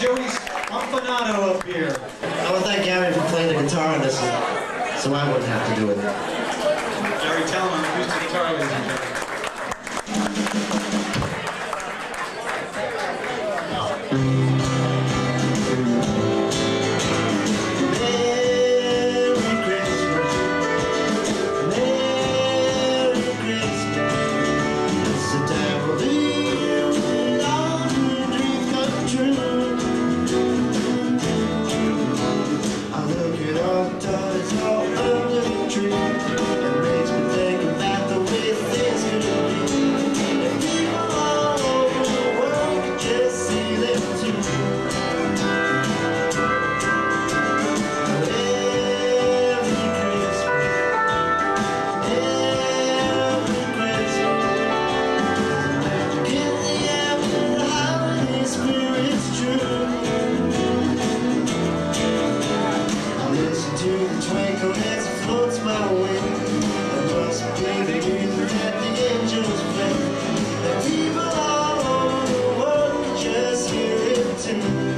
Joey Spampinato up here. I want to thank Garry for playing the guitar on this, so I wouldn't have to do it. Garry Tallent, acoustic guitar, ladies and gentlemen. Merry it my. I that the angels people all over the world just hear it too.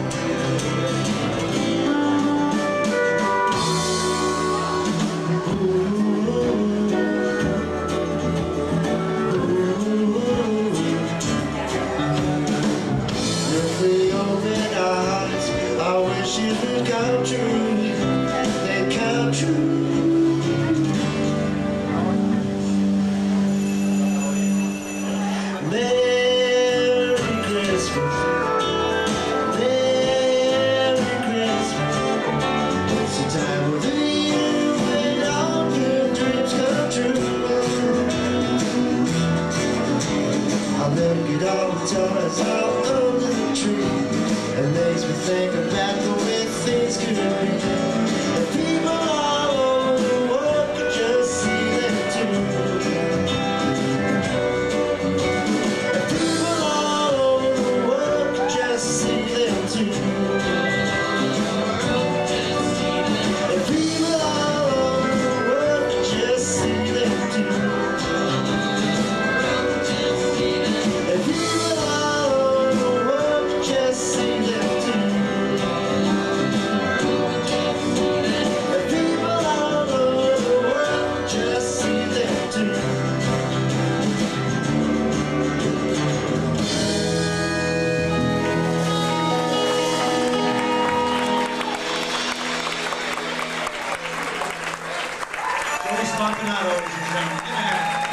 Hearts, our wishes would come true. I look at all the toys all under the tree. It makes me think about the way Bravo, ladies and gentlemen.